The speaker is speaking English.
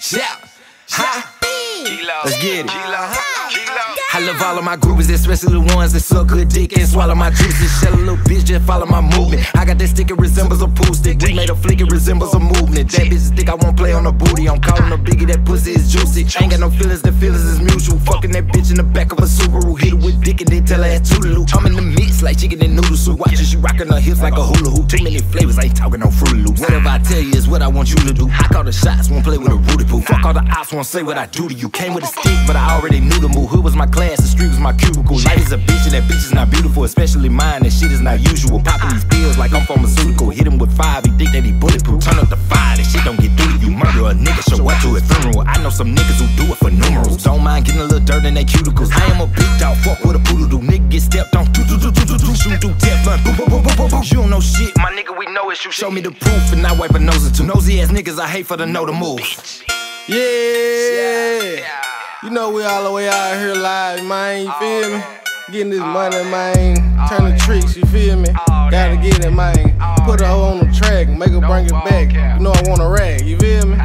Shout. Ha. Let's get it. I uh-huh. love all of my groupies, especially the ones that suck good dick and swallow my juices. Shell a little bitch, just follow my movement. I got that stick, it resembles a pool stick. We made a flick, it resembles a movement. That bitch think I won't play on the booty. I'm calling a biggie, that pussy is juicy. Ain't got no feelings, the feelings is mutual. Fucking that bitch in the back of a Subaru. Hit her with dick and then tell her ass toodaloo. I'm in the mix like chicken and noodle soup. Watching she rocking her hips like a hula hoop. Too many flavors, I ain't talking no Fruity Loops. Whatever I tell you is what I want you to do. I call the shots, won't play with a Poo. Fuck all the ops, won't say what I do to you. Came with a stick, but I already knew the move. Hood was my class, the street was my cubicle. Life is a bitch and that bitch is not beautiful, especially mine. That shit is not usual. Popping these pills like I'm pharmaceutical. Hit him with five, he think that he bulletproof. Turn up the fire, that shit don't get through to you. Murder a nigga, show up to his funeral. I know some niggas who do it for numerals. Don't mind getting a little dirt in their cuticles. I am a big dog, fuck with a poodle do. Nigga get stepped on, do do do do do do. Shoot through Teflon, boom boom boom boom boom boom. You don't know shit, my nigga, we know it's you. Show me the proof and I wipe a nose or two. Nosy ass niggas, I hate for the know the moves. Yeah. You know we all the way out here live, man. You feel me? Getting this money, man. Turn the tricks, you feel me? Gotta get it, man. Put her on the track, make her bring it back. You know I want a rag, you feel me?